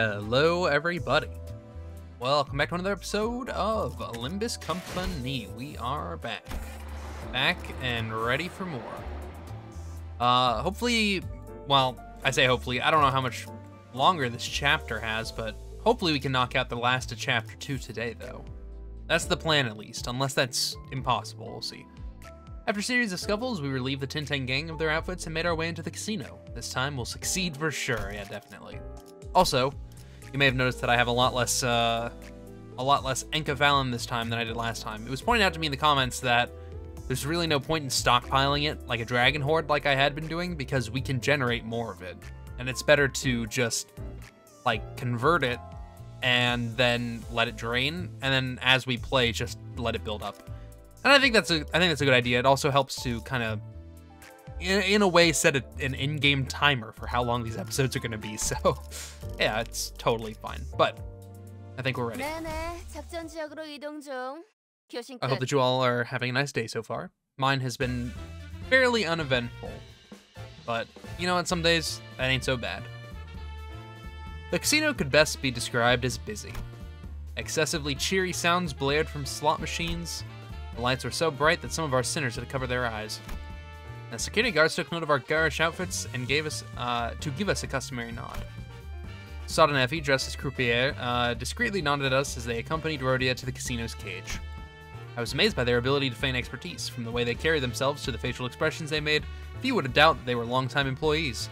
Hello, everybody. Welcome back to another episode of Limbus Company. We are back. Back and ready for more. Uh, hopefully, well, I say hopefully, I don't know how much longer this chapter has, but hopefully we can knock out the last of chapter 2 today, though. That's the plan, at least, unless that's impossible, we'll see. After a series of scuffles, we relieved the Tingtang gang of their outfits and made our way into the casino. This time we'll succeed for sure, yeah, definitely. Also, you may have noticed that I have a lot less, uh, a lot less Enkephalin this time than I did last time. It was pointed out to me in the comments that there's really no point in stockpiling it like a Dragon Horde like I had been doing because we can generate more of it. And it's better to just, like, convert it and then let it drain, and then as we play, just let it build up. And I think that's a, I think that's a good idea. It also helps to kind of in, in, a way set a, an in-game timer for how long these episodes are going to be so yeah it's totally fine but i think we're ready. i hope that you all are having a nice day so far. Mine has been fairly uneventful but you know what? Some days that ain't so bad. The casino could best be described as busy. Excessively cheery sounds blared from slot machines. The lights were so bright that some of our sinners had to cover their eyes the security guards took note of our garish outfits and gave us uh, to give us a customary nod. Sod and Effie, dressed as croupier, uh, discreetly nodded at us as they accompanied Rodya to the casino's cage. I was amazed by their ability to feign expertise, from the way they carried themselves to the facial expressions they made. Few would have doubted that they were longtime employees.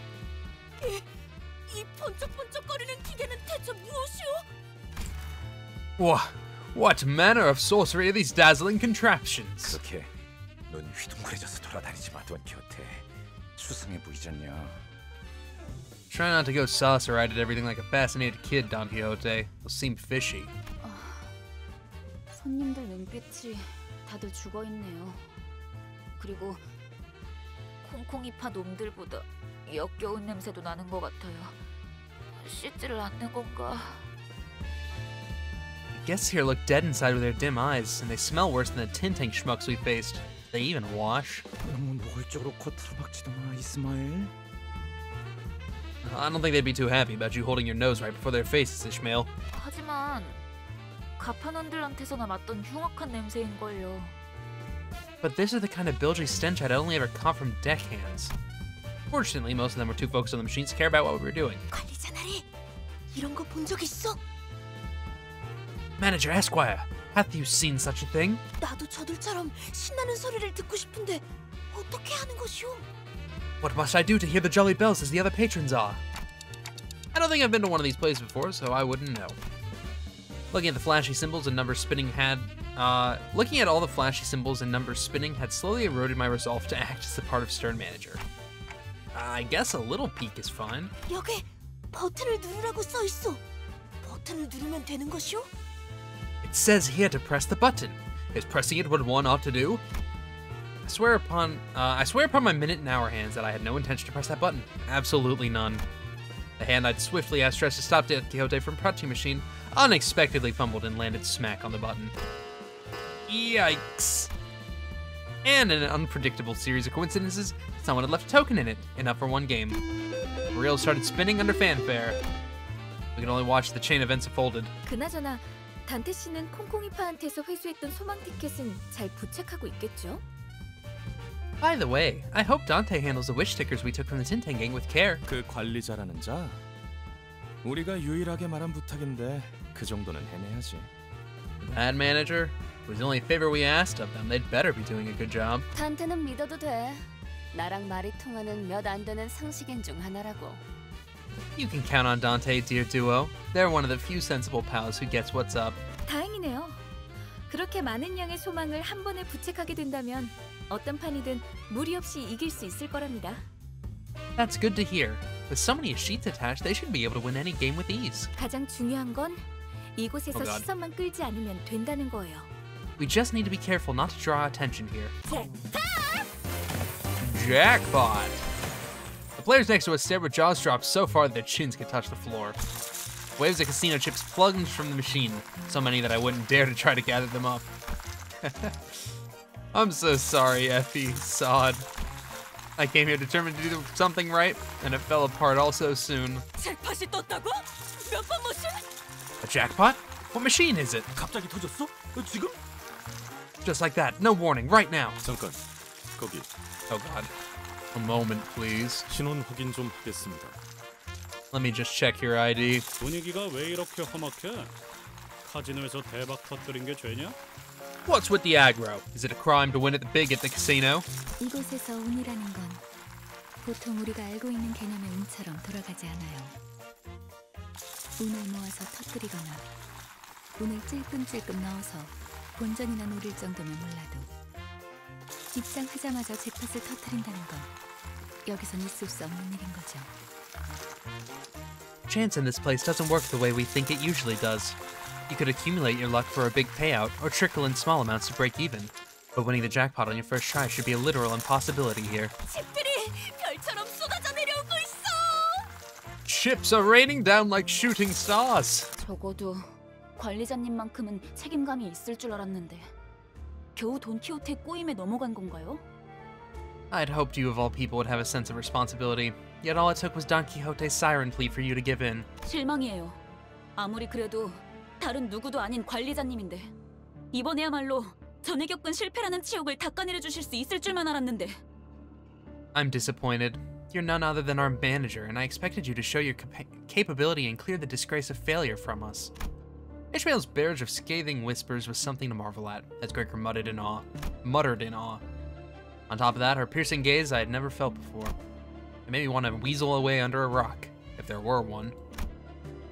What manner of sorcery are these dazzling contraptions? Okay. 넌 휘둥그레져서 돌아다니지 수상해 보이잖냐. Try not to go saucer-eyed at everything like a fascinated kid, Don Quixote. It'll seem fishy. Guests here look dead inside with their dim eyes, and they smell worse than the Tingtang schmucks we faced. They even wash. 너무 노골적으로 겉으로 박지도 마, 이스마엘. I don't think they'd be too happy about you holding your nose right before their faces, Ishmael. 하지만 가판원들한테서나 맡던 흉악한 냄새인걸요. But this is the kind of bilgy stench I'd only ever caught from deckhands. Fortunately, most of them were too focused on the machines to care about what we were doing. 관리자 나리, 이런 거 본 적 있어? Manager Esquire, hath you seen such a thing? 나도 저들처럼 신나는 소리를 듣고 싶은데 어떻게 하는 것이오? What must I do to hear the jolly bells as the other patrons are? I don't think I've been to one of these places before, so I wouldn't know. Looking at the flashy symbols and numbers spinning had, uh, looking at all the flashy symbols and numbers spinning had slowly eroded my resolve to act as the part of stern manager. I guess a little peek is fine. 여기 버튼을 누르라고 써 있어. 버튼을 누르면 되는 것이오? It says here to press the button. Is pressing it what one ought to do? I swear upon, uh, I swear upon my minute and hour hands that I had no intention to press that button. Absolutely none. The hand I'd swiftly asked Stress to stop Don Quixote from punching machine unexpectedly fumbled and landed smack on the button. Yikes. And in an unpredictable series of coincidences, someone had left a token in it, enough for one game. The reel started spinning under fanfare. We could only watch the chain events unfolded. 그나저나 단테 씨는 콩콩이파한테서 회수했던 소망 티켓은 잘 부착하고 있겠죠? By the way, I hope Dante handles the wish stickers we took from the Tintang gang with care. 그 관리자라는 자? 우리가 유일하게 말한 부탁인데 그 정도는 해내야지. That manager? It was the only favor we asked of them. They'd better be doing a good job. 단테는 믿어도 돼. 나랑 말이 통하는 몇 안 되는 상식인 중 하나라고. You can count on Dante, dear duo. They're one of the few sensible pals who gets what's up. 다행이네요. 그렇게 많은 양의 소망을 한 번에 부착하게 된다면 어떤 판이든 무리 없이 이길 수 있을 거랍니다. That's good to hear. With so many sheets attached, they should be able to win any game with ease. 가장 중요한 건 이곳에서 Oh God. 시선만 끌지 않으면 된다는 거예요. We just need to be careful not to draw attention here. Jackpot! The players next to us stare with jaws dropped so far that their chins can touch the floor. Waves of casino chips plunged from the machine, so many that I wouldn't dare to try to gather them up. I'm so sorry, Effie, Sod. I came here determined to do something right, and it fell apart all so soon. A jackpot? What machine is it? Just like that, no warning, right now. Oh god. A moment, please. 신원 확인 좀 하겠습니다. Let me just check your ID. 분위기가 왜 이렇게 험악해? 카지노에서 대박 터뜨린 게 죄냐? What's with the aggro? Is it a crime to win at the big at the casino? 이곳에서 운이라는 건 보통 우리가 알고 있는 개념의 운처럼 돌아가지 않아요. 운을 모아서 터뜨리거나 운을 찔끔찔끔 넣어서 본전이나 노릴 정도면 몰라도 입장하자마자 잭팟을 터뜨린다는 건 여기선 있을 수 없는 일인 거죠. Chance in this place doesn't work the way we think it usually does. You could accumulate your luck for a big payout, or trickle in small amounts to break even. But winning the jackpot on your first try should be a literal impossibility here. 집들이 별처럼 쏟아져 내려오고 있어. Chips are raining down like shooting stars. 적어도 관리자님만큼은 책임감이 있을 줄 알았는데 겨우 돈키호테 꼬임에 넘어간 건가요? I'd hoped you of all people would have a sense of responsibility. Yet all it took was Don Quixote's siren plea for you to give in. 실망이에요. 아무리 그래도 다른 누구도 아닌 관리자님인데 이번에야말로 전에 겪은 실패라는 치욕을 닦아내려 주실 수 있을 줄만 알았는데 I'm disappointed. You're none other than our manager, and I expected you to show your capa- capability and clear the disgrace of failure from us. Ishmael's barrage of scathing whispers was something to marvel at, as Gregor muttered in awe. Muttered in awe. On top of that, her piercing gaze I had never felt before. It made me want to weasel away under a rock, if there were one.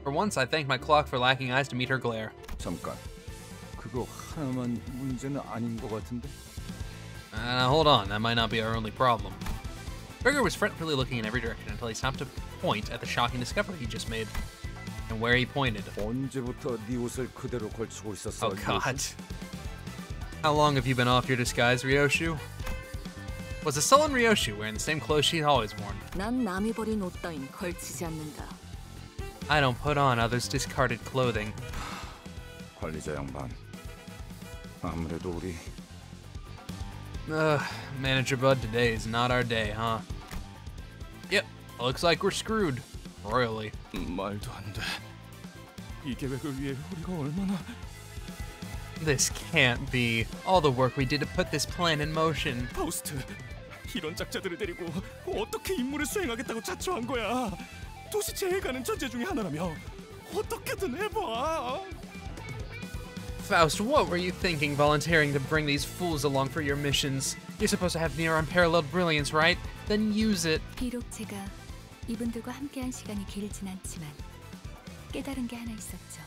For once, I thanked my clock for lacking eyes to meet her glare. 잠깐. 그거 하나만 문제는 아닌 것 같은데. Uh, now hold on, that might not be our only problem. Gregor was fretfully looking in every direction until he stopped to point at the shocking discovery he just made. And where he pointed. 언제부터 네 옷을 그대로 걸치고 있었어? Oh god. How long have you been off your disguise, Ryoshu? Was the sullen Ryoshu wearing the same clothes she'd always worn? 난 남이 버린 옷 따윈 걸치지 않는다. I don't put on others' discarded clothing. 관리자 양반. 아무래도 우리 Ugh, Manager Bud, today is not our day, huh? Yep, looks like we're screwed. Royally. 말도 안 돼. 이 계획을 위해 우리가 얼마나 This can't be. All the work we did to put this plan in motion. 파우스트 이런 작자들을 데리고 어떻게 임무를 수행하겠다고 자초한 거야? 도시 제일 가는 천재 중에 하나라며 어떻게든 해봐. Faust, what were you thinking volunteering to bring these fools along for your missions? You're supposed to have near unparalleled brilliance, right? Then use it. 비록 제가 이분들과 함께한 시간이 길진 않지만 깨달은 게 하나 있었죠.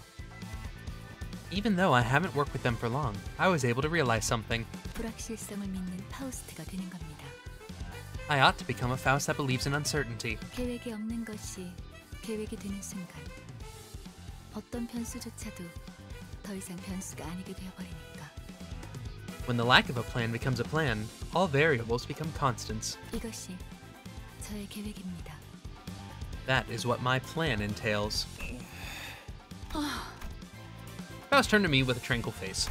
Even though I haven't worked with them for long, I was able to realize something. 불확실성을 믿는 파우스트가 되는 겁니다. I ought to become a Faust that believes in uncertainty. 계획이 없는 것이 계획이 되는 순간 어떤 변수조차도 더 이상 변수가 아니게 되어버리니까 When the lack of a plan becomes a plan, all variables become constants. 이것이 저의 계획입니다. That is what my plan entails. Faust turned to me with a tranquil face.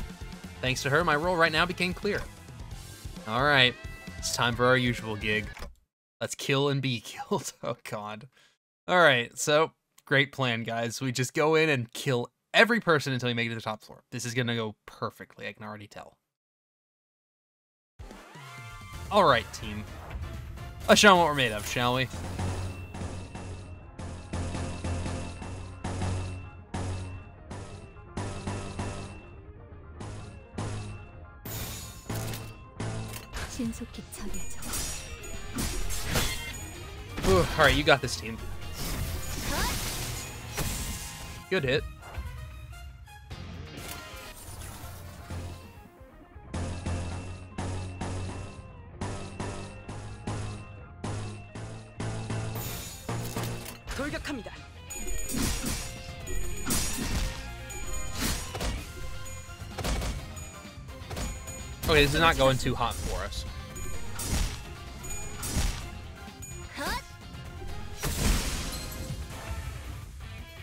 Thanks to her, my role right now became clear. Alright, it's time for our usual gig. Let's kill and be killed. Oh god. Alright, so great plan, guys. We just go in and kill every person until we make it to the top floor. This is gonna go perfectly, I can already tell. Alright, team. Let's show 'em what we're made of, shall we? Ooh, all right, you got this team. Good hit. Okay, this is not going too hot.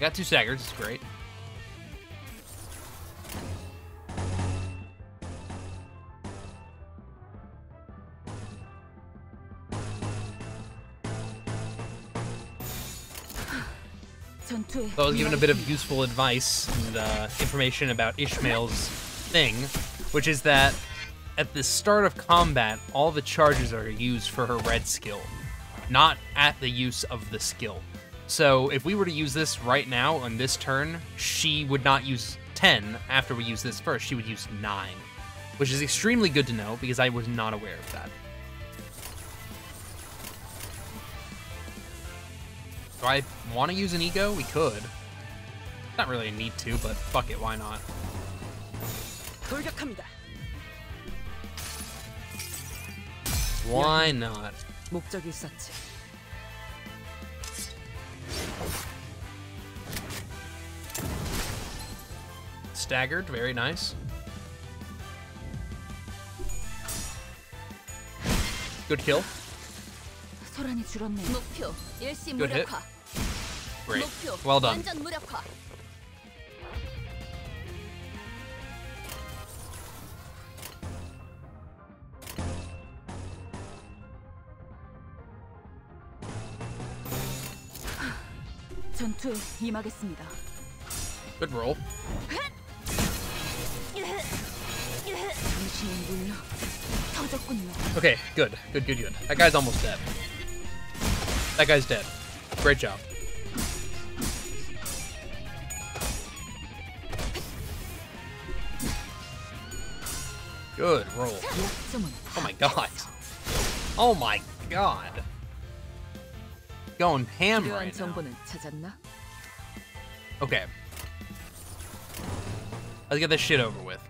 Got two Saggers, it's great. So I was given a bit of useful advice and uh, information about Ishmael's thing, which is that at the start of combat, all the charges are used for her red skill, not at the use of the skill. So if we were to use this right now on this turn, she would not use 10 after we use this first. She would use 9, which is extremely good to know because I was not aware of that. Do I want to use an ego? We could. Not really a need to, but fuck it, why not? Why not? Staggered, very nice. Good kill. Good hit. Great. Well done. 전 무력화. 전투에 임하겠습니다. Good roll. 당신의 물려 터졌군요. Okay, good. Good, good, good. That guy's almost dead. That guy's dead. Great job. Good roll. 약점은 Oh my god. Oh my god. going ham right now. Okay. Let's get this shit over with.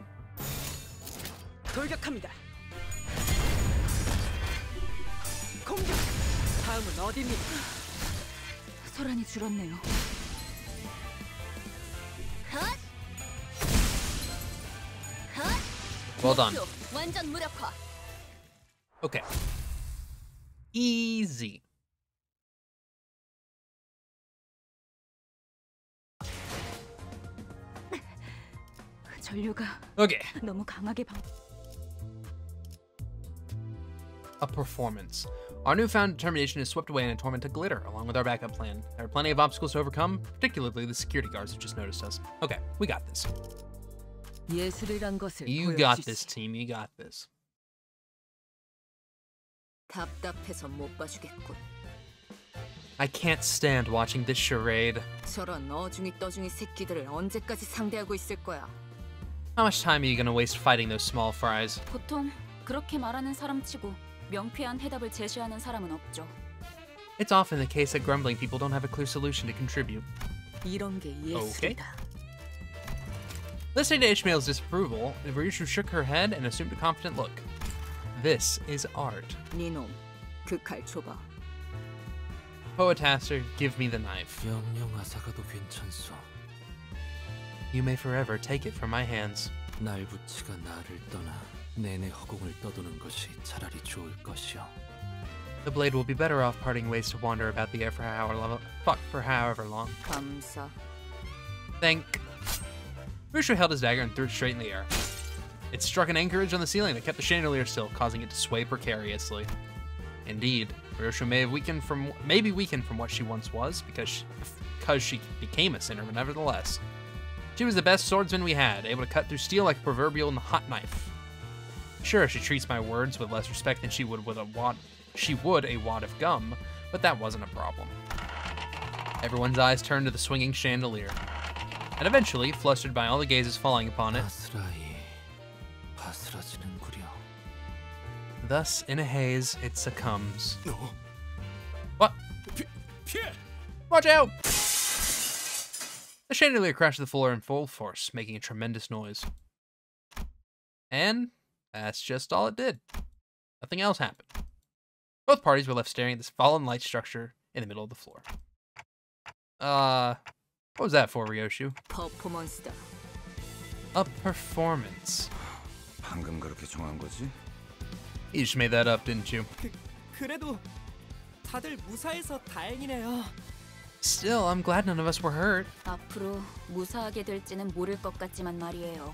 Well done. Okay. Easy. 전류가 Okay. 너무 강하게 방... A performance. Our newfound determination is swept away in a torment of glitter, along with our backup plan. There are plenty of obstacles to overcome, particularly the security guards who just noticed us. Okay, we got this. 예술이란 것을 You got 보여주시. this, team. You got this. 답답해서 못 봐주겠군. I can't stand watching this charade. 저런 어중이 떠중이 새끼들을 언제까지 상대하고 있을 거야? How much time are you gonna waste fighting those small fries? 보통 그렇게 말하는 사람치고 명쾌한 해답을 제시하는 사람은 없죠. It's often the case that grumbling people don't have a clear solution to contribute. 이런 게 예술이다. Okay. Listening to Ishmael's disapproval, Ryoshu shook her head and assumed a confident look. This is art. 그칼 줘봐. Poetaster, give me the knife. 영영 아사가도 괜찮소. You may forever take it from my hands. 나를 떠나 내내 허공을 떠도는 것이 차라리 좋을 The blade will be better off parting ways to wander about the air for however long. Fuck, for however long. Thank. Ryoshu held his dagger and threw it straight in the air. It struck an anchorage on the ceiling that kept the chandelier still, causing it to sway precariously. Indeed, Ryoshu may have weakened from maybe weakened from what she once was because she, because she became a sinner, but nevertheless, she was the best swordsman we had, able to cut through steel like a proverbial hot knife. Sure, she treats my words with less respect than she would with a wad she would a wad of gum, but that wasn't a problem. Everyone's eyes turned to the swinging chandelier. And eventually, flustered by all the gazes falling upon it, thus in a haze it succumbs. No. What? P Pierre! Watch out! The chandelier crashed to the floor in full force, making a tremendous noise. And that's just all it did. Nothing else happened. Both parties were left staring at this fallen light structure in the middle of the floor. Uh, what was that for, Ryoshu? 퍼포먼스다. A performance. 방금 그렇게 정한 거지? You just made that up, didn't you? 그래도 다들 무사해서 다행이네요. Still, I'm glad none of us were hurt. 앞으로 무사하게 될지는 모를 것 같지만 말이에요.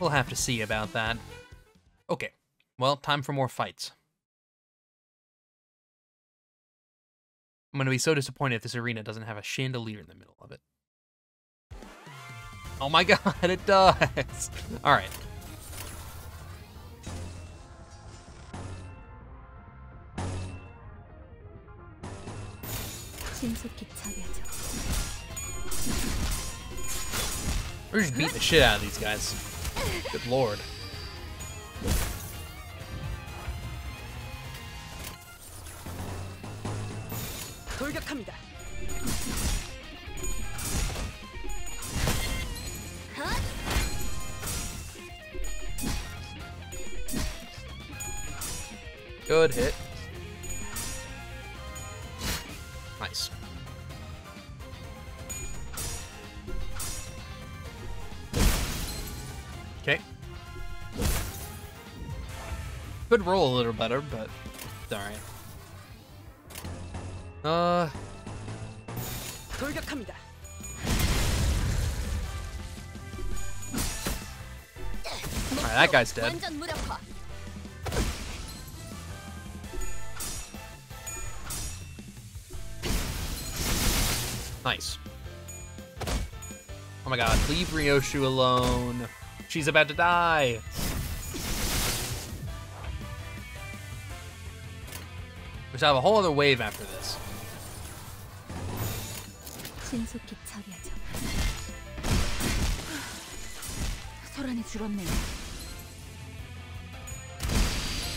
We'll have to see about that. Okay, well, time for more fights. I'm gonna be so disappointed if this arena doesn't have a chandelier in the middle of it. Oh my god, it does! Alright. 신속히 처리하죠. We're just beating the shit out of these guys. Good lord. roll a little better, but it's alright. Uh. Alright, that guy's dead. Nice. Oh my god, leave Ryoshu alone. She's about to die. to have a whole other wave after this.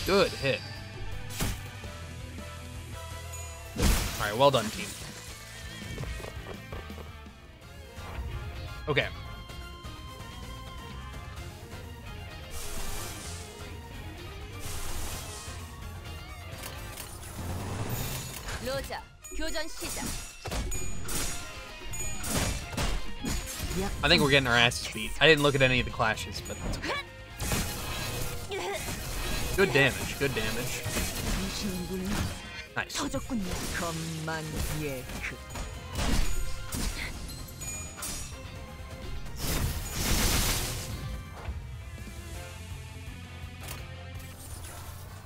Good hit. Alright, well done, team. Okay. 로자, 교전 시작. I think we're getting our asses beat. I didn't look at any of the clashes, but that's okay. Good damage, good damage. 당신의 눈은 Nice. 터졌군요. 것만 예크.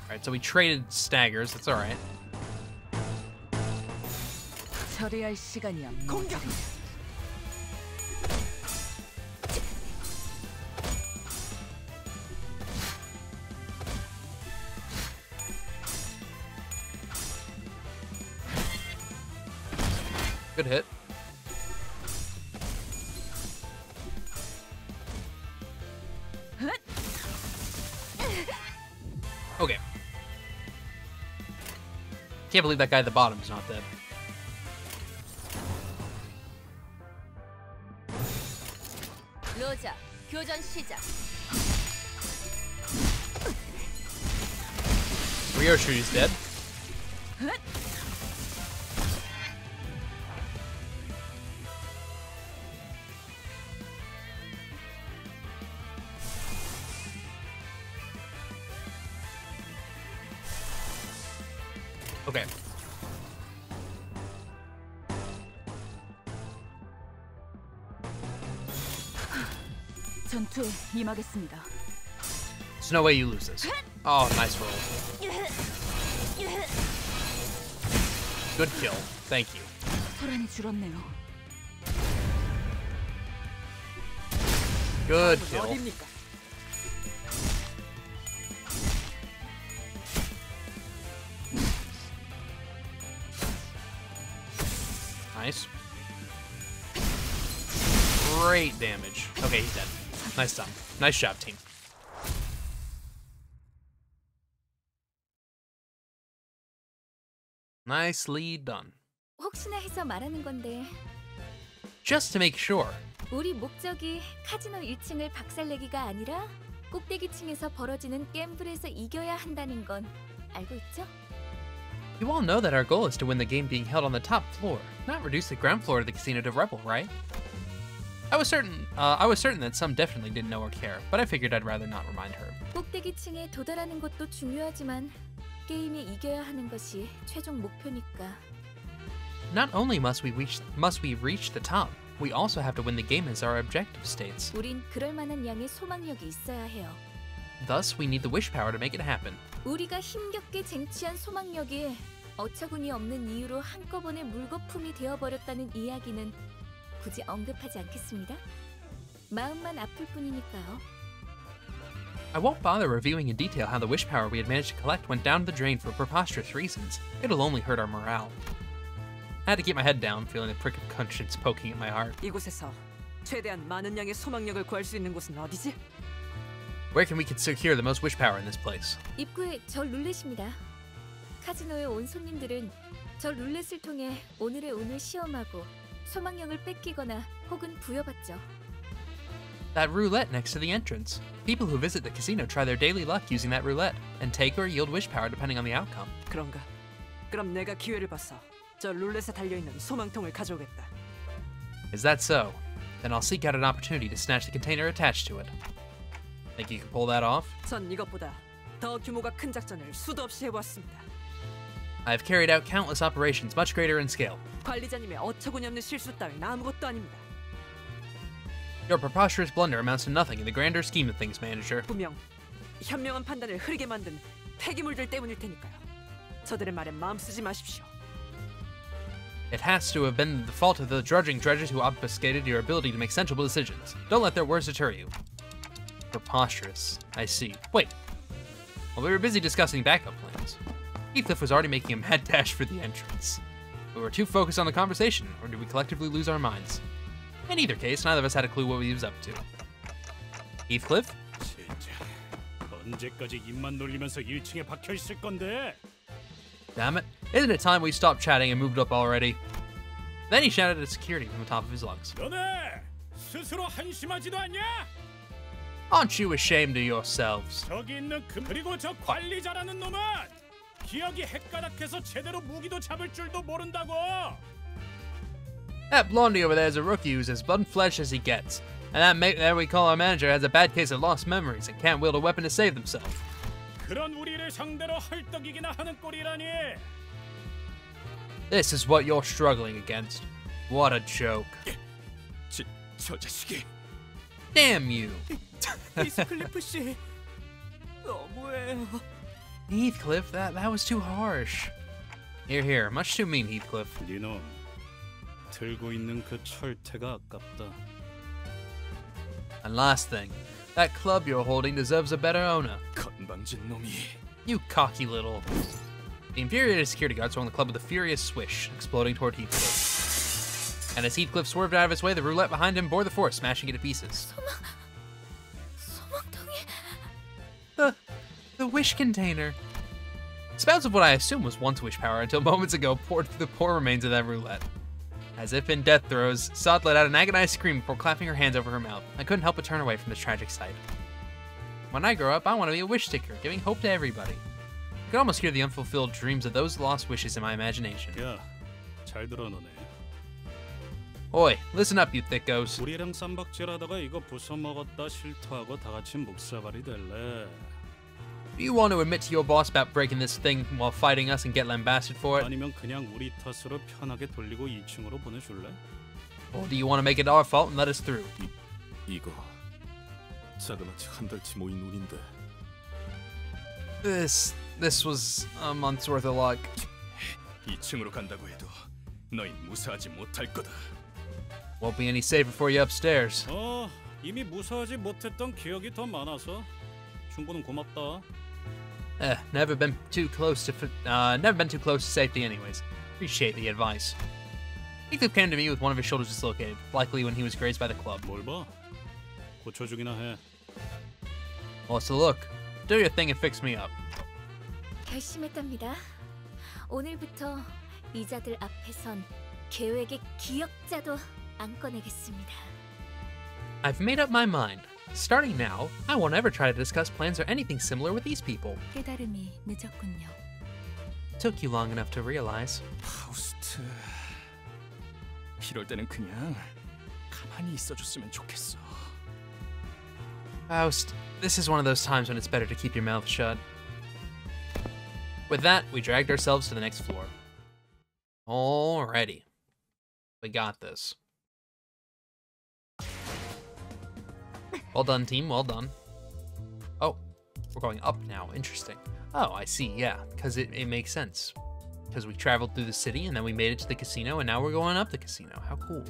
Alright, so we traded staggers, that's alright. 처리할 시간이야. 공격. Good hit. Okay. Can't believe that guy at the bottom is not dead. 시작. Ryoshu is dead. 전투에 임하겠습니다. There's no way you lose this. Oh, nice roll. Good kill. Thank you. 소란이 줄었네요. Good kill. 어딥니까? Nice. Great damage. Okay, he's dead. Nice done. Nice job, team. Nicely done. 혹시나 해서 말하는 건데 Just to make sure. 우리 목적이 카지노 1층을 박살내기가 아니라 꼭대기층에서 벌어지는 갬블에서 이겨야 한다는 건 알고 있죠? You all know that our goal is to win the game being held on the top floor, not reduce the ground floor of the casino to Rebel, right? I was certain. Uh, I was certain that some definitely didn't know or care, but I figured I'd rather not remind her. 꼭대기층에 도달하는 것도 중요하지만 게임에 이겨야 하는 것이 최종 목표니까 Not only must we reach must we reach the top, we also have to win the game as our objective states. 우린 그럴 만한 양의 소망력이 있어야 해요. Thus, we need the wish power to make it happen. 우리가 힘겹게 쟁취한 소망력이 어처구니 없는 이유로 한꺼번에 물거품이 되어버렸다는 이야기는 굳이 언급하지 않겠습니다. 마음만 아플 뿐이니까요. I won't bother reviewing in detail how the wish power we had managed to collect went down the drain for preposterous reasons. It'll only hurt our morale. I had to keep my head down, feeling a prick of conscience poking at my heart. 이곳에서 최대한 많은 양의 소망력을 구할 수 있는 곳은 어디지? Where can we secure the most wish power in this place? 입구에 저 룰렛입니다. 카지노에 온 손님들은 저 룰렛을 통해 오늘의 운을 시험하고 소망력을 뺏기거나 혹은 부여받죠. That roulette next to the entrance. People who visit the casino try their daily luck using that roulette, and take or yield wish power depending on the outcome. 그런가? 그럼 내가 기회를 봐서 저 룰렛에 달려있는 소망통을 가져오겠다. Is that so? Then I'll seek out an opportunity to snatch the container attached to it. Think you can pull that off? 전 이것보다 더 규모가 큰 작전을 수도 없이 해보았습니다. I've carried out countless operations much greater in scale. 관리자님의 어처구니 없는 실수 따윈 아무것도 아닙니다. Your preposterous blunder amounts to nothing in the grander scheme of things, manager. 분명 현명한 판단을 흐리게 만든 폐기물들 때문일 테니까요. 저들의 말에 마음 쓰지 마십시오. It has to have been the fault of the drudging dredgers who obfuscated your ability to make sensible decisions. Don't let their words deter you. Preposterous. I see. Wait. While we were busy discussing backup plans, Heathcliff was already making a mad dash for the entrance. We were too focused on the conversation, or did we collectively lose our minds? In either case, neither of us had a clue what he was up to. Heathcliff? Damn it. Isn't it time we stopped chatting and moved up already? Then he shouted at security from the top of his lungs. Aren't you ashamed of yourselves? 저기 있는 금 그리고 저 관리자라는 놈은 기억이 헷가닥해서 제대로 무기도 잡을 줄도 모른다고. That blondie over there is a rookie who's as blunt-fledged as he gets. And that mate there we call our manager has a bad case of lost memories and can't wield a weapon to save themselves. 그런 우리를 상대로 헐떡이기나 하는 꼴이라니. This is what you're struggling against. What a joke. 저, 저 자식이 Damn you. 이스클리프 씨 너무해요. Heathcliff, that, that was too harsh. Here, here. Much too mean, Heathcliff. 네놈 들고 있는 그 철퇴가 아깝다. And last thing, that club you're holding deserves a better owner. 건방진 놈이 You cocky little. The infuriated security guard swung the club with a furious swish, exploding toward Heathcliff. And as Heathcliff swerved out of his way, the roulette behind him bore the force, smashing it to pieces. 소망통이 The, the wish container. Spouts of what I assume was once wish power until moments ago poured through the poor remains of that roulette. As if in death throes, Sod let out an agonized scream before clapping her hands over her mouth. I couldn't help but turn away from this tragic sight. When I grow up, I want to be a wish sticker, giving hope to everybody. I could almost hear the unfulfilled dreams of those lost wishes in my imagination. 야, 잘 들어 너네. Oi, listen up, you thickos. 우리랑 쌈박질하다가 이거 부숴 먹었다 실토하고 다 같이 묵사발이 될래. Do you want to admit to your boss about breaking this thing while fighting us and get lambasted for it? 아니면 그냥 우리 탓으로 편하게 돌리고 2층으로 보내줄래? Or do you want to make it our fault and let us through? 이거 자그마치 한 달치 모인 운인데 This this was a month's worth of luck. 2층으로 간다고 해도 너희 무사하지 못할 거다. Won't be any safer for you upstairs. 어, 이미 무사하지 못했던 기억이 더 많아서 충고는 고맙다. Eh, never been too close to f- uh, never been too close to safety, anyways. Appreciate the advice. Heathcliff came to me with one of his shoulders dislocated, likely when he was grazed by the club. 뭘 봐? 고쳐주기나 해. What's the look? Do your thing and fix me up. 결심했답니다. 오늘부터 이자들 앞에선 계획의 기억자도 안 꺼내겠습니다. I've made up my mind. Starting now, I won't ever try to discuss plans or anything similar with these people. 깨달음이 늦었군요. Took you long enough to realize. 파우스트 이럴 때는 그냥 가만히 있어줬으면 좋겠어. Faust, this is one of those times when it's better to keep your mouth shut. With that, we dragged ourselves to the next floor. Alrighty. We got this. Well done, team. Well done. Oh, we're going up now. Interesting. Oh, I see. Yeah, because it, it makes sense. because we traveled through the city and then we made it to the casino and now we're going up the casino. How cool.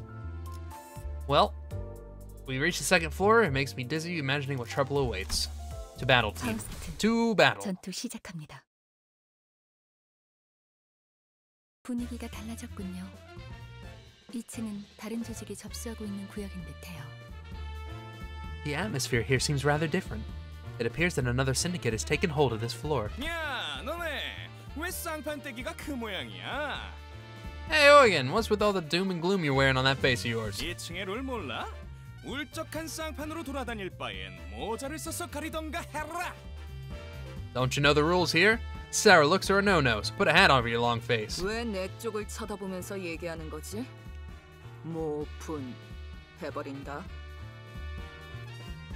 Well, we reached the second floor. It makes me dizzy imagining what trouble awaits. To battle, team. 파우스트, To battle. 전투 시작합니다. 분위기가 달라졌군요. 2층은 다른 조직이 접수하고 있는 구역인 듯해요. The atmosphere here seems rather different. It appears that another syndicate has taken hold of this floor. 야, 너네 왜 쌍판 떼기가 그 모양이야? Hey, Oigan, what's with all the doom and gloom you're wearing on that face of yours? 2층의 룰 몰라? 울적한 쌍판으로 돌아다닐 바엔 모자를 써서 가리던가 해라. Don't you know the rules here? Sour looks are a no-no, so put a hat over your long face. 왜 내 쪽을 쳐다보면서 얘기하는 거지? 모분 해버린다.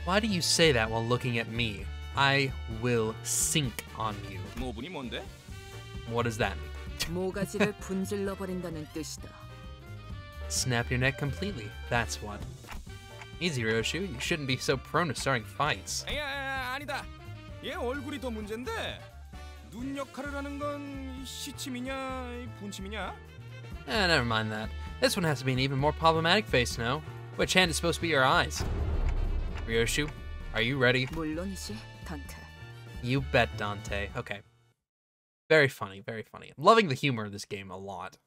Why do you say that while looking at me? I will sink on you. What does that mean? Snap your neck completely. That's what. Easy, Ryoshu. You shouldn't be so prone to starting fights. 얘 얼굴이 더 문제인데 눈 역할을 하는 건 시침이냐 분침이냐? Eh, never mind that. This one has to be an even more problematic face now. Which hand is supposed to be your eyes? Ryoshu, are you ready? 물론이지, 단테. You bet, Dante. Okay. Very funny, very funny. I'm loving the humor of this game a lot.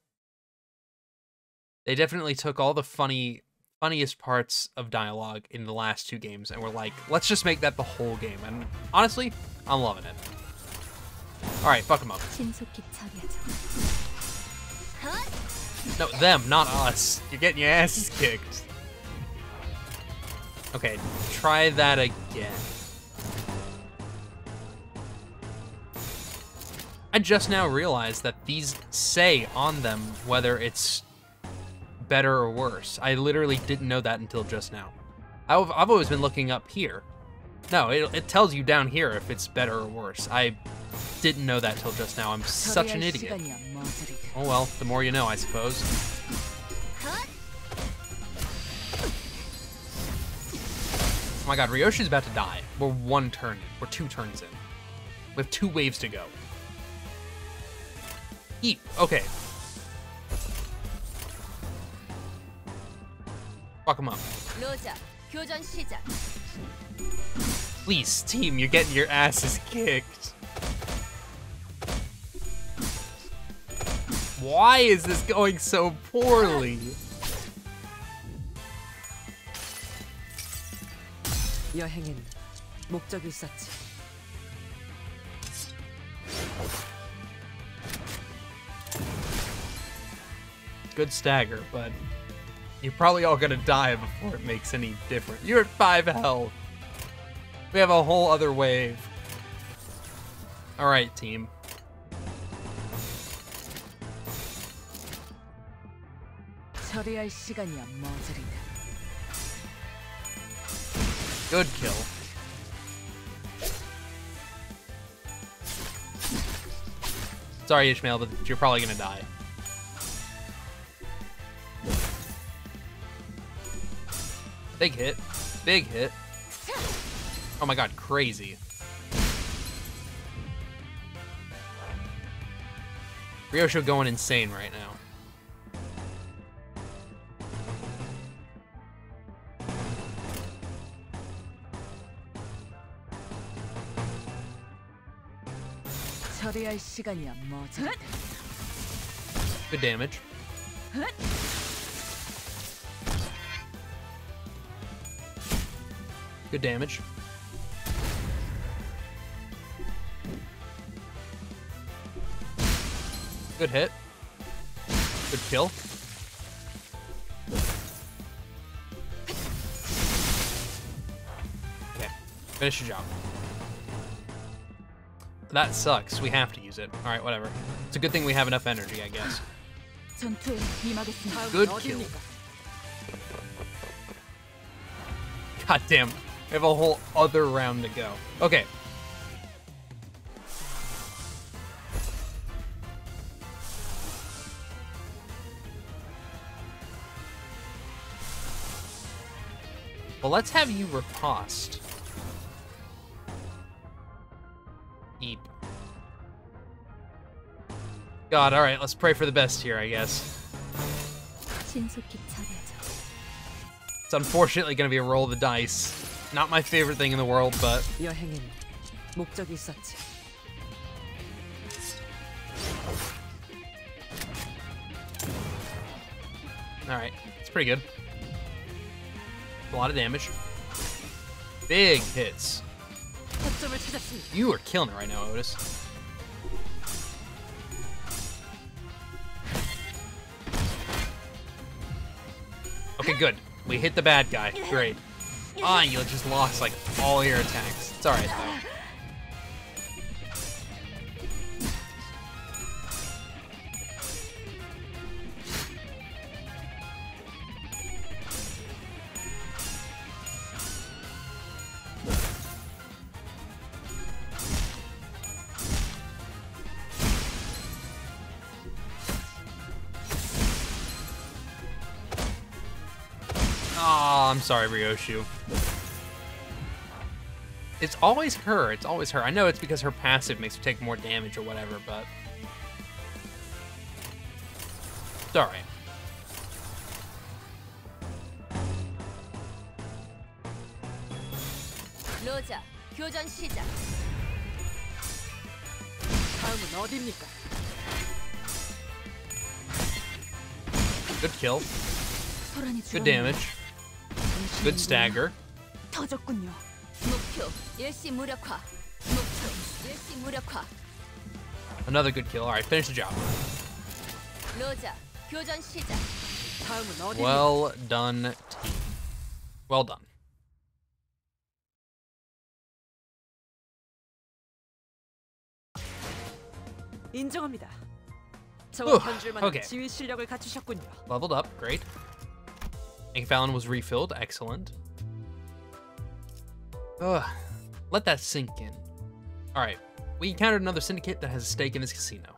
They definitely took all the funny, funniest parts of dialogue in the last two games and were like, let's just make that the whole game. And honestly, I'm loving it. All right, fuck them up. 신속히 처리하죠. No, them, not us. You're getting your asses kicked. Okay, try that again. I just now realized that these say on them whether it's better or worse. I literally didn't know that until just now. I've, I've always been looking up here. No, it, it tells you down here if it's better or worse. I didn't know that till just now. I'm such an idiot. Oh well, the more you know, I suppose. my god, Ryoshu's about to die. We're one turn in. We're two turns in. We have two waves to go. Eat. Okay. Fuck him up. Please, team, you're getting your asses kicked. Why is this going so poorly? 여행엔 목적이 있었지. Good stagger, but you're probably all gonna die before it makes any difference. You're at five health. We have a whole other wave. All right, team. 처리할 시간이야, 머저리다. Good kill. Sorry, Ishmael, but you're probably gonna die. Big hit. Big hit. Oh my god, crazy. Ryoshu going insane right now. Good damage. Good damage. Good hit. Good kill. Okay, finish your job. That sucks. We have to use it. All right, whatever. It's a good thing we have enough energy, I guess. Good kill. God damn. We have a whole other round to go. Okay. Well, let's have you repost. God, all right, let's pray for the best here, I guess. It's unfortunately going to be a roll of the dice. Not my favorite thing in the world, but... Alright, it's pretty good. A lot of damage. Big hits. You are killing it right now, Outis. Okay, good. We hit the bad guy. Great. Ah, you just lost like all your attacks. It's alright though. sorry, Ryoshu. It's always her. It's always her. I know it's because her passive makes her take more damage or whatever, but... It's alright. 로자, 교전 시작. 다음은 어디입니까? Good kill. 소란이 Good damage. Good stagger. 터졌군요. 목표 일시 무력화. 목표 일시 무력화. Another good kill. Alright, finish the job. 로자, 교전 시작. 다음은 어디입니까? Well done, team. Well done. 인정합니다. 후, 저와 견줄 만한 오케이. 지휘 실력을 갖추셨군요. Leveled up. Great. Fallon was refilled. Excellent. Ugh. Let that sink in. Alright. We encountered another syndicate that has a stake in this casino.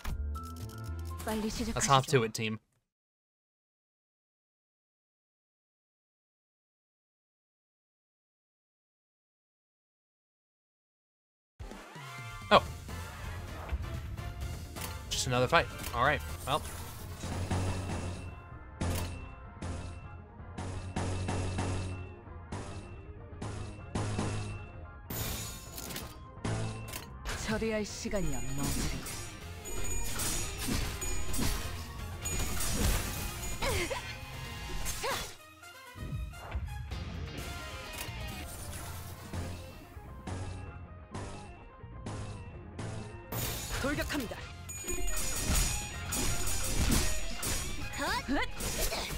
Let's hop to it, team. Oh. Just another fight. Alright. Well, 처리할 시간이야, 머저리. 돌격합니다.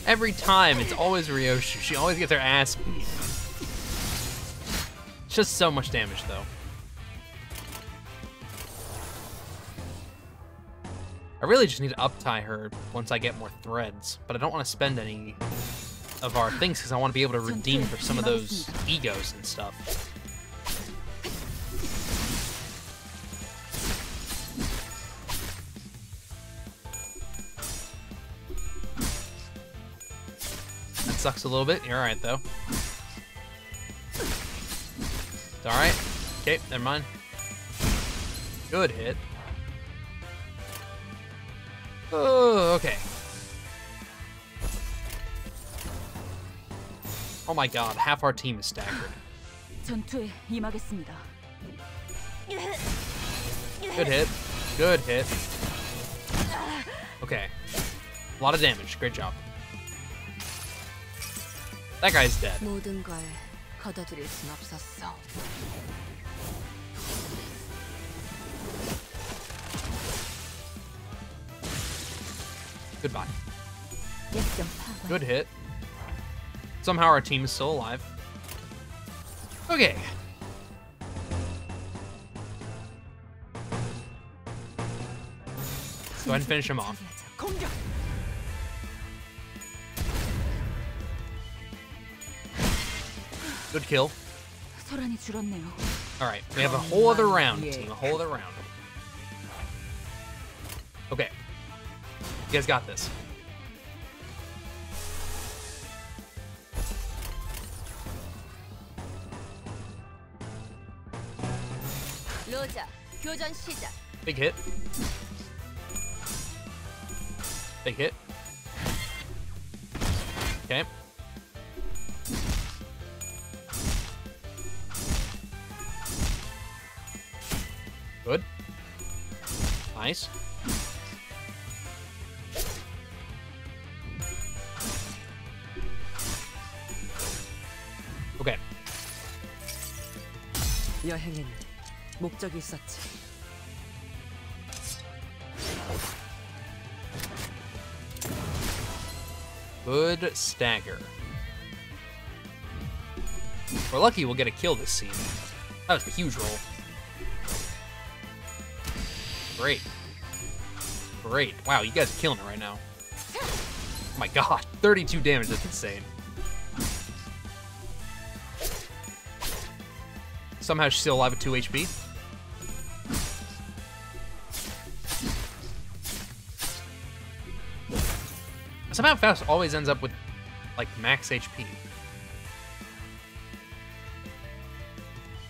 Every time, it's always Ryoshu. She always gets her ass beat. It's just so much damage, though. Really just need to uptie her once I get more threads, but I don't want to spend any of our things because I want to be able to redeem for some of those egos and stuff. That sucks a little bit. You're alright, though. It's alright. Okay, never mind. Good hit. Oh, okay. Oh my god, half our team is staggered. Good hit. Good hit. Okay. A lot of damage. Great job. That guy's dead. Goodbye. Good hit. Somehow our team is still alive. Okay. Go ahead and finish him off. Good kill. Alright, we have a whole other round, team. A whole other round. You guys got this. Big hit. Big hit. 적이 있었지. Good stagger. We're lucky we'll get a kill this scene. That was a huge roll. Great. Great. Wow, you guys are killing it right now. Oh my god, 32 damage, that's insane. Somehow she's still alive at 2 HP. Somehow Faust always ends up with, like, max HP.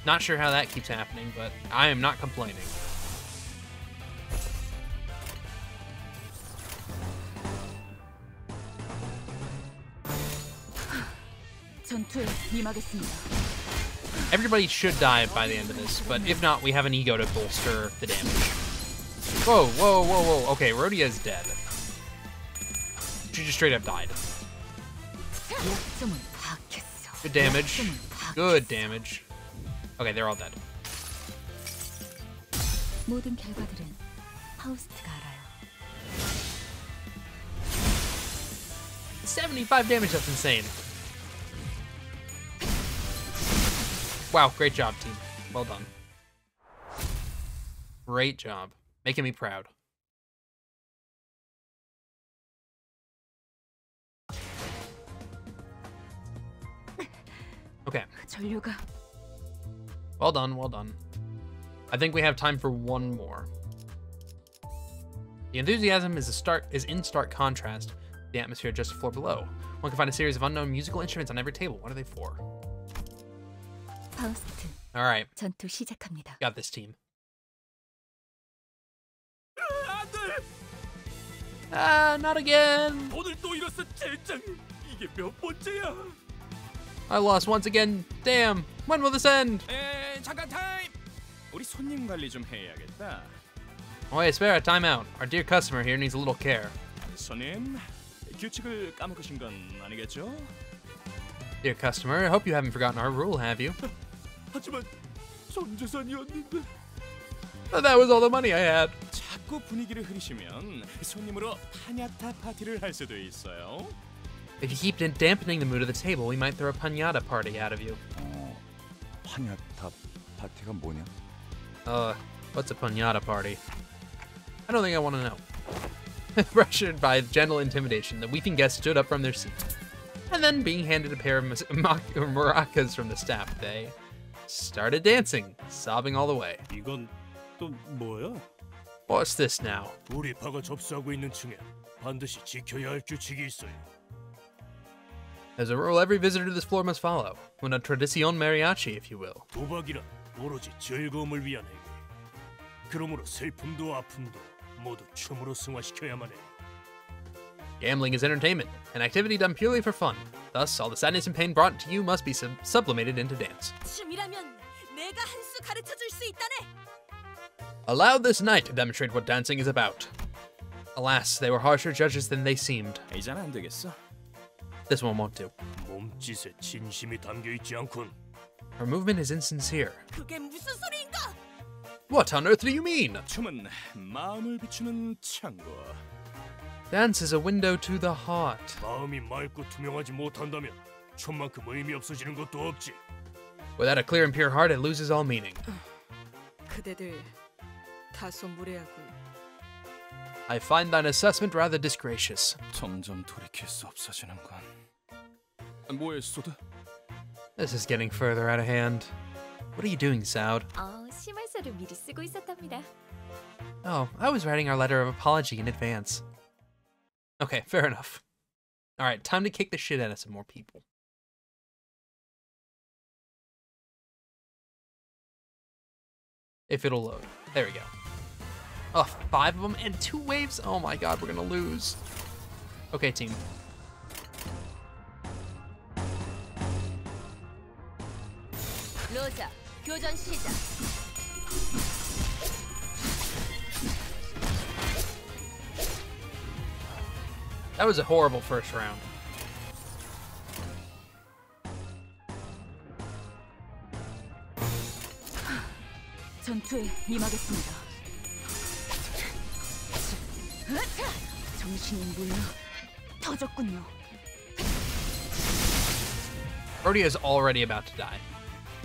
Not sure how that keeps happening, but I am not complaining. Everybody should die by the end of this, but if not, we have an ego to bolster the damage. Whoa, whoa, whoa, whoa. Okay, Rodya is dead. She just straight up died. Good damage. Good damage. Okay, they're all dead. Seventy-five damage. That's insane. Wow, great job, team. Well done. Great job. Making me proud. Okay. Well done, well done. I think we have time for one more. The enthusiasm is, start, is in stark contrast to the atmosphere just floor below. One can find a series of unknown musical instruments on every table. What are they for? All right. Got this team. Ah, not again. I lost once again. Damn. When will this end? 에 잠깐 타임. 우리 손님 관리 좀 해야겠다. Oh, wait, spare a timeout. Our dear customer here needs a little care. 손님 규칙을 까먹으신 건 아니겠죠? Dear customer, I hope you haven't forgotten our rule, have you? 하지만 전 재산이었는데 But that was all the money I had. 자꾸 분위기를 흐리시면 손님으로 파냐타 파티를 할 수도 있어요. If you keep dampening the mood of the table, we might throw a pinata party out of you. 어, 파냐타 파티가 뭐냐? Uh, what's a pinata party? I don't think I want to know. Pressured by gentle intimidation, the weeping guests stood up from their seats. And then, being handed a pair of mas- mac- maracas from the staff, they started dancing, sobbing all the way. 이건 또 뭐야? What's this now? 우리 파가 접수하고 있는 층에 반드시 지켜야 할 규칙이 있어요. There's a rule every visitor to this floor must follow. Una tradicion mariachi, if you will. 도박이란 오로지 즐거움을 위한 행위. 그러므로 슬픔도 아픔도 모두 춤으로 승화시켜야만 해. Gambling is entertainment, an activity done purely for fun. Thus, all the sadness and pain brought to you must be sub- sublimated into dance. 춤이라면 내가 한 수 가르쳐 줄 수 있다네. Allow this night to demonstrate what dancing is about. Alas, they were harsher judges than they seemed. 이젠 안 되겠어. This one won't do. Her movement is insincere. What on earth do you mean? Dance is a window to the heart. Without a clear and pure heart, it loses all meaning. I find thine assessment rather disgracious. This is getting further out of hand. What are you doing, Saud? Oh, oh I was writing our letter of apology in advance. Okay, fair enough. Alright, time to kick the shit out of some more people. If it'll load. There we go. Oh, five of them and two waves? Oh my god, we're gonna lose. Okay, team. 로자, 교전 시작. That was a horrible first round. 전투에 임하겠습니다. 정신이 물러 터졌군요. Rhodia is already about to die.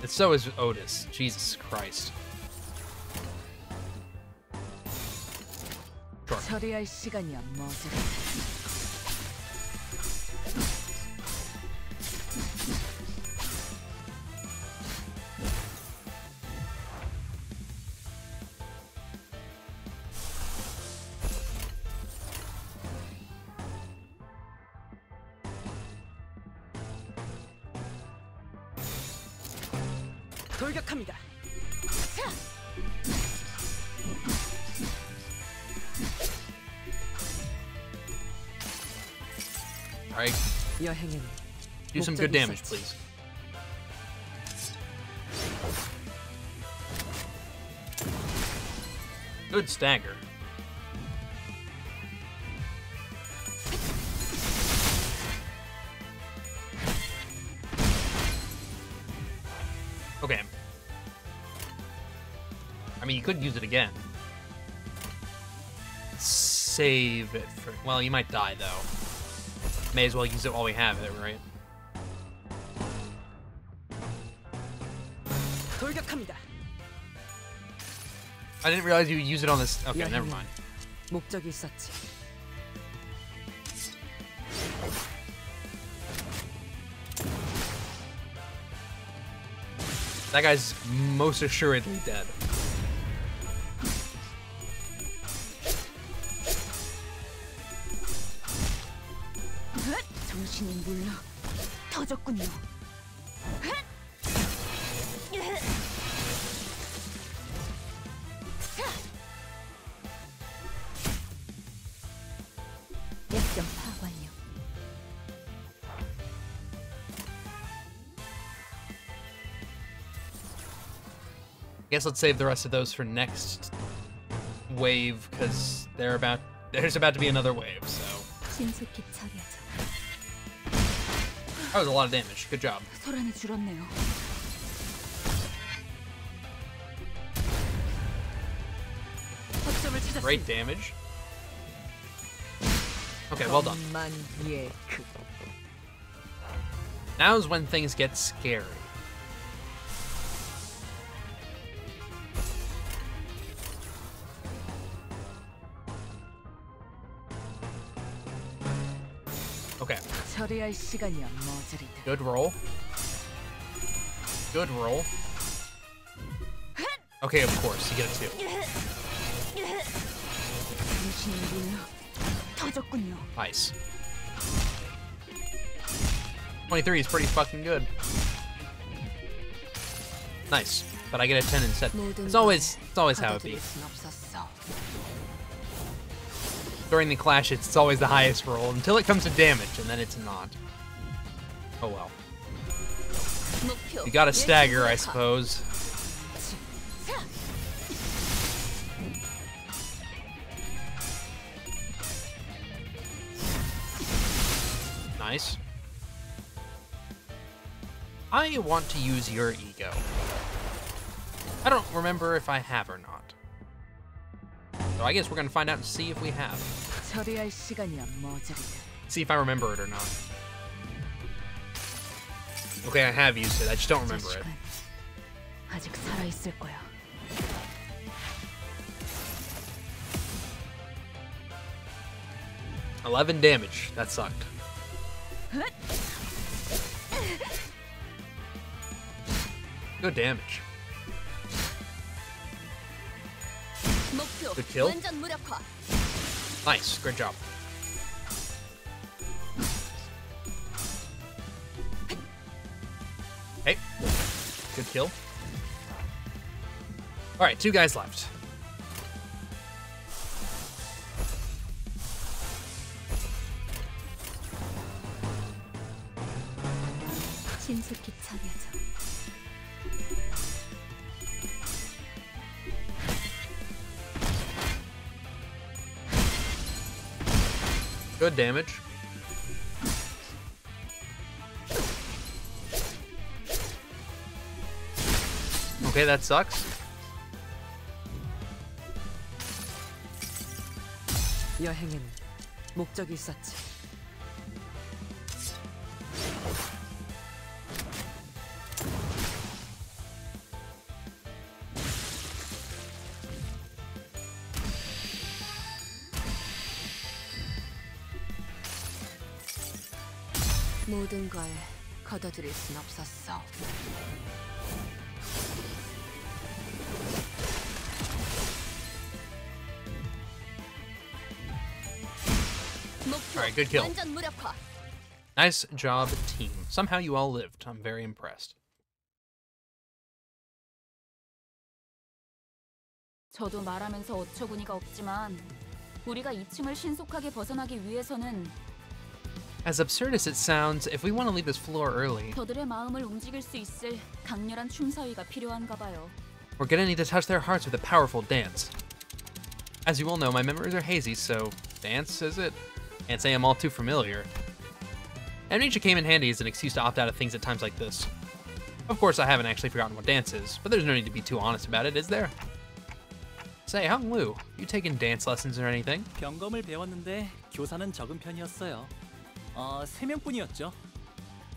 And so is Outis. Jesus Christ. 여행은 do some good 목적이 damage, 있었지. please. Good stagger. Okay. I mean, you could use it again. Save it for. Well, you might die, though. May as well use it while we have, right? I didn't realize you would use it on this. Okay, never mind. That guy's most assuredly dead. 정신이 물러 터졌군요. 역경파 완료. guess let's save the rest of those for next wave because they're about there's about to be another wave. So 신속히 처리하죠. That was a lot of damage. Good job. Great damage. Okay, well done. Now is when things get scary. Good roll. Good roll. Okay, of course, you get a two. Nice. 23 is pretty fucking good. Nice. But I get a 10 instead. It's always, it's always how it be during the clash, it's always the highest roll until it comes to damage, and then it's not. Oh well. You gotta stagger, I suppose. Nice. I want to use your ego. I don't remember if I have or not. So I guess we're gonna find out and see if we have. See if I remember it or not. Okay, I have used it. I just don't remember it. Eleven damage. That sucked. Good damage. Good kill. Nice, good job. Hey, good kill. All right, two guys left. Good damage. Okay, that sucks. 여행에는 목적이 있었지. 모든 걸 거둬들일 순 없었어. Alright, good kill. Nice job, team. Somehow you all lived. I'm very impressed. 저도 말하면서 어처구니가 없지만 우리가 2층을 신속하게 벗어나기 위해서는 As absurd as it sounds, if we want to leave this floor early, 저들의 마음을 움직일 수 있을 강렬한 춤사위가 필요한가 봐요. we're gonna need to touch their hearts with a powerful dance. As you all know, my memories are hazy, so dance is it? Can't say I'm all too familiar. Amnesia came in handy as an excuse to opt out of things at times like this. Of course, I haven't actually forgotten what dance is, but there's no need to be too honest about it, is there? Say, Hung Lu, you taking dance lessons or anything? 경검을 배웠는데 교사는 적은 편이었어요. 어, 세 명뿐이었죠.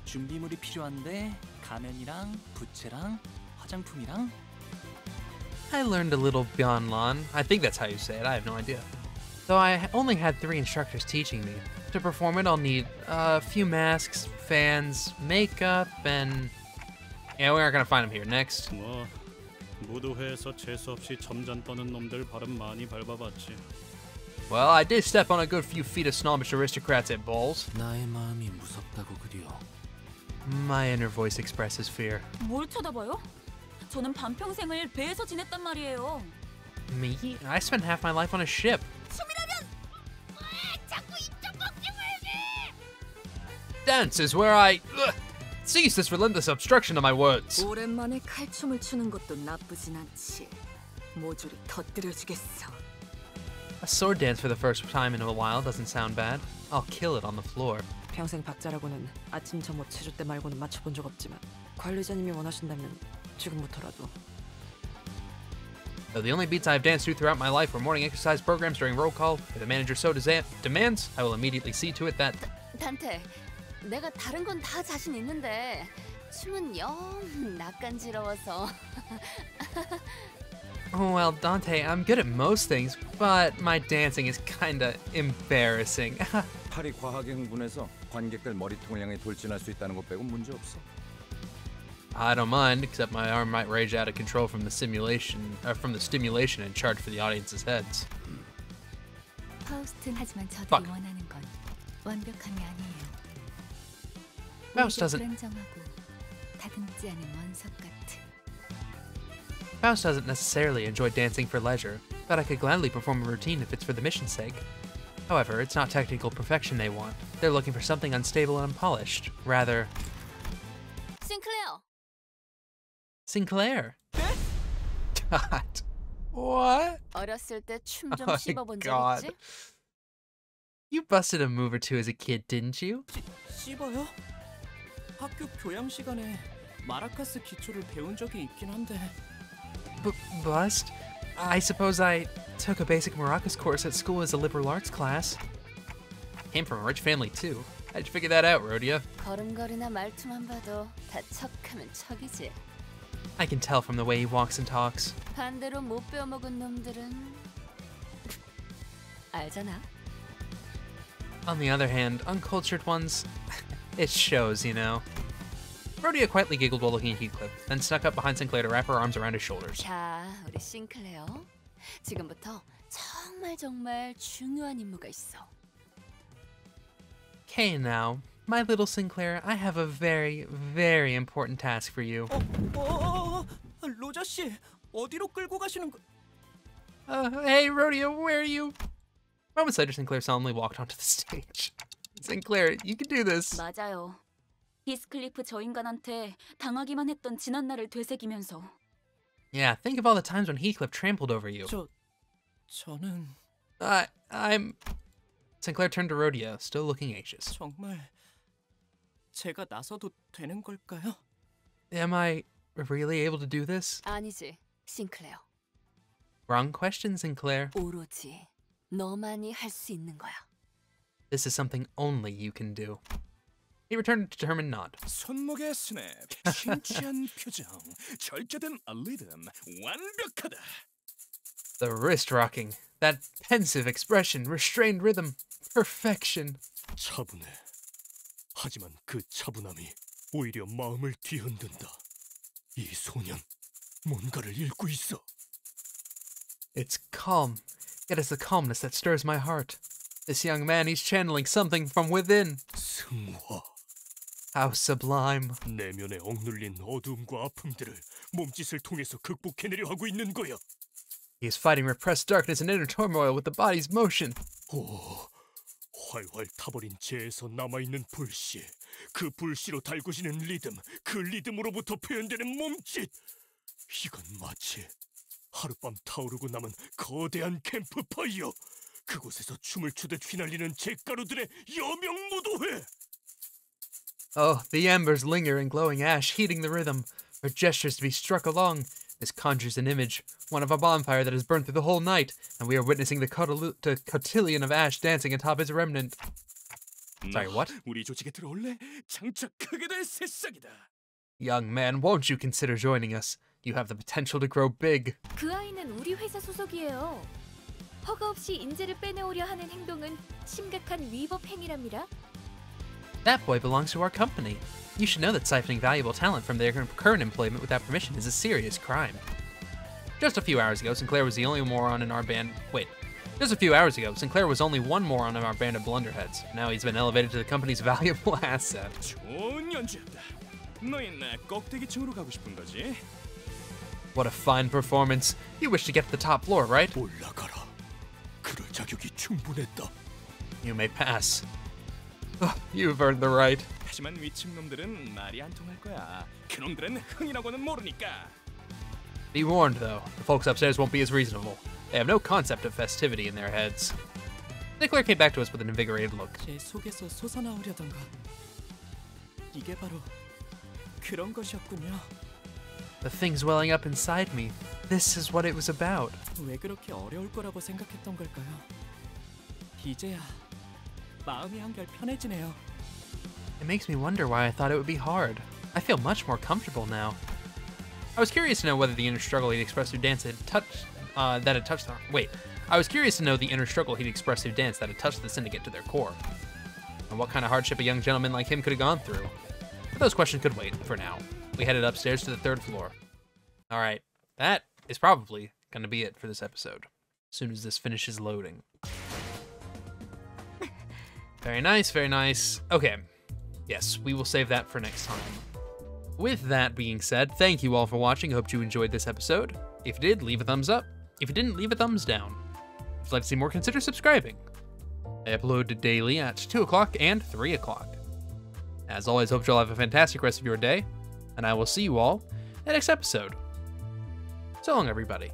준비물이 필요한데 가면이랑 부채랑 화장품이랑 I learned a little Bianlan. I think that's how you say it, I have no idea. Though I only had three instructors teaching me. To perform it, I'll need a few masks, fans, makeup, and. Yeah, we aren't gonna find them here. Next. 뭐 무도회에서 재수 없이 점잔 떠는 놈들 발음 많이 밟아봤지. Well, I did step on a good few feet of snobbish aristocrats at balls. 나의 마음이 무섭다고 그려. My inner voice expresses fear. 뭘 쳐다봐요? 저는 반평생을 배에서 지냈단 말이에요. Me? I spent half my life on a ship. Dance is where I. Ugh, cease this relentless obstruction to my words. 오랜만에 칼춤을 추는 것도 나쁘진 않지. 모조리 터뜨려주겠어. A sword dance for the first time in a while doesn't sound bad. I'll kill it on the floor. 평생 박자라고는 아침 점호 체조 때 말고는 맞춰본 적 없지만 관리자님이 원하신다면 지금부터라도 Though the only beats I've danced to throughout my life were morning exercise programs during roll call, if the manager so desa- demands, I will immediately see to it that. 단테, 내가 다른 건 다 자신 있는데 춤은 영 낯간지러워서. Well, Dante, I'm good at most things, but my dancing is kinda embarrassing. 파리 관객들 머리통을 향해 돌진할 수 있다는 것 빼고 문제 없어. I don't mind, except my arm might rage out of control from the simulation, or from the stimulation and charge for the audience's heads. Fuck. Faust doesn't. Faust doesn't necessarily enjoy dancing for leisure, but I could gladly perform a routine if it's for the mission's sake. However, it's not technical perfection they want. They're looking for something unstable and unpolished. Rather, 싱클레어, Sinclair. God. What? 어렸을 때 춤 좀 Oh my 씹어본 적 God. 있지? You busted a move or two as a kid, didn't you? 씹어요? 학교 교양 시간에 마라카스 기초를 배운 적이 있긴 한데 B- bust? I suppose I took a basic maracas course at school as a liberal arts class. Came from a rich family, too. How'd you figure that out, Rodya? I can tell from the way he walks and talks. On the other hand, uncultured ones, it shows, you know. Rodya quietly giggled while looking at Heathcliff, then snuck up behind Sinclair to wrap her arms around his shoulders. 자, 우리 싱클레어. 지금부터 정말 정말 중요한 임무가 있어. Okay now, my little Sinclair, I have a very, very important task for you. 어, 어, 로저 씨, 어디로 끌고 가시는 거? Uh, hey, Rodya, where are you? Moments later, Sinclair solemnly walked onto the stage. Sinclair, you can do this. 맞아요. 히스클리프 저 당하기만 했던 지난 날을 되새기면서. Yeah, think of all the times when Heathcliff trampled over you. 저 저는 I I'm Sinclair turned to Rodya, still looking anxious. 정말 제가 나서도 되는 걸까요? Am I really able to do this? 아니지, 싱클레어. Wrong question, Sinclair. 오로지 너만이 할 수 있는 거야. This is something only you can do. He returned a determined nod. 손목의 스냅, 신치한 표정, 절제된 리듬, 완벽하다. The wrist rocking, that pensive expression, restrained rhythm, perfection. 차분해. 하지만 그 차분함이 오히려 마음을 뒤흔든다. 이 소년 뭔가를 읽고 있어. It's calm, yet it's the calmness that stirs my heart. This young man, he's channeling something from within. 승화. How sublime. 내면에 억눌린 어두움과 아픔들을 몸짓을 통해서 극복해내려 하고 있는 거야. He is fighting repressed darkness and inner turmoil with the body's motion. 오, 활활 타버린 재에서 남아있는 불씨. 그 불씨로 달구지는 리듬, 그 리듬으로부터 표현되는 몸짓. 이건 마치 하룻밤 타오르고 남은 거대한 캠프파이어. 그곳에서 춤을 추듯 휘날리는 잿가루들의 여명무도회. Oh, the embers linger in glowing ash, heating the rhythm. Her gestures to be struck along. This conjures an image, one of a bonfire that has burned through the whole night, and we are witnessing the cotil- the cotillion of ash dancing atop its remnant. Sorry, 너 what? 우리 조직에 들어올래? 장착하게 될 새싹이다. Young man, won't you consider joining us? You have the potential to grow big. 그 아이는 우리 회사 소속이에요. 허가 없이 인재를 빼내오려 하는 행동은 심각한 위법 행위랍니다. that boy belongs to our company. You should know that siphoning valuable talent from their current employment without permission is a serious crime. Just a few hours ago, Sinclair was the only moron in our band. Wait. Just a few hours ago, Sinclair was only one moron in our band of blunderheads. Now he's been elevated to the company's valuable asset. What a fine performance. You wish to get to the top floor, right? You may pass. Ugh, You've earned the right. 하지만 위층 놈들은 말이 안 통할 거야. 그놈들은 흥이라고는 모르니까. Be warned, though, the folks upstairs won't be as reasonable. They have no concept of festivity in their heads. Sinclair came back to us with an invigorated look. 제 속에서 솟아나오려던가. 이게 바로 그런 것이었군요. The things welling up inside me. This is what it was about. 왜 그렇게 어려울 거라고 생각했던 걸까요? 이제야 마음이 한결 편해지네요. It makes me wonder why I thought it would be hard. I feel much more comfortable now. I was curious to know whether the inner struggle he'd expressed through dance had touched, uh, that had touched the, wait. I was curious to know the inner struggle he'd expressed through dance that had touched the syndicate to their core. And what kind of hardship a young gentleman like him could have gone through. But those questions could wait for now. We headed upstairs to the third floor. Alright, that is probably going to be it for this episode. As soon as this finishes loading. Very nice, very nice. Okay. Yes, we will save that for next time. With that being said, thank you all for watching. I hope you enjoyed this episode. If you did, leave a thumbs up. If you didn't, leave a thumbs down. If you'd like to see more, consider subscribing. I upload daily at 2 o'clock and 3 o'clock. As always, hope you all have a fantastic rest of your day, and I will see you all in the next episode. So long, everybody.